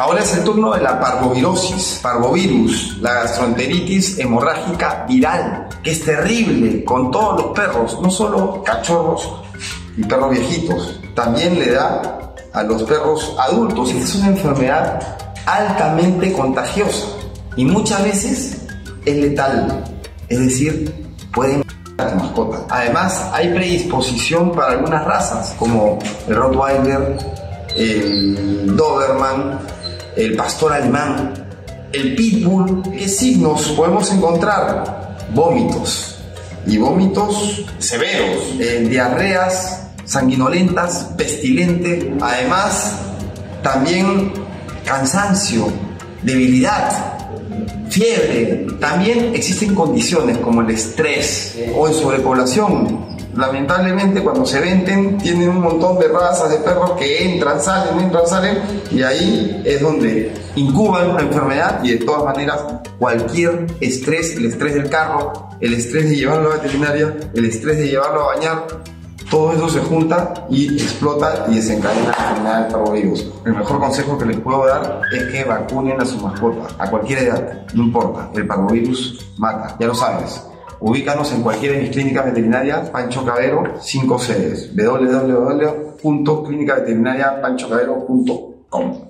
Ahora es el turno de la parvovirosis, parvovirus, la gastroenteritis hemorrágica viral, que es terrible con todos los perros, no solo cachorros y perros viejitos, también le da a los perros adultos. Es una enfermedad altamente contagiosa y muchas veces es letal, es decir, pueden a tu mascota. Además, hay predisposición para algunas razas, como el Rottweiler, el Doberman, el pastor alemán, el pitbull. ¿Qué signos podemos encontrar? Vómitos. Y vómitos severos, eh, diarreas sanguinolentas, pestilente. Además, también cansancio, debilidad, fiebre. También existen condiciones como el estrés o en sobrepoblación. Lamentablemente cuando se venden tienen un montón de razas de perros que entran, salen, entran, salen y ahí es donde incuban la enfermedad y de todas maneras cualquier estrés, el estrés del carro, el estrés de llevarlo a la veterinaria, el estrés de llevarlo a bañar, todo eso se junta y explota y desencadena la enfermedad del parvovirus. El mejor consejo que les puedo dar es que vacunen a su mascota, a cualquier edad, no importa, el parvovirus mata, ya lo sabes. Ubícanos en cualquiera de mis clínicas veterinarias, Pancho Cabero, 5 sedes, www.clinicaveterinariapanchocabero.com.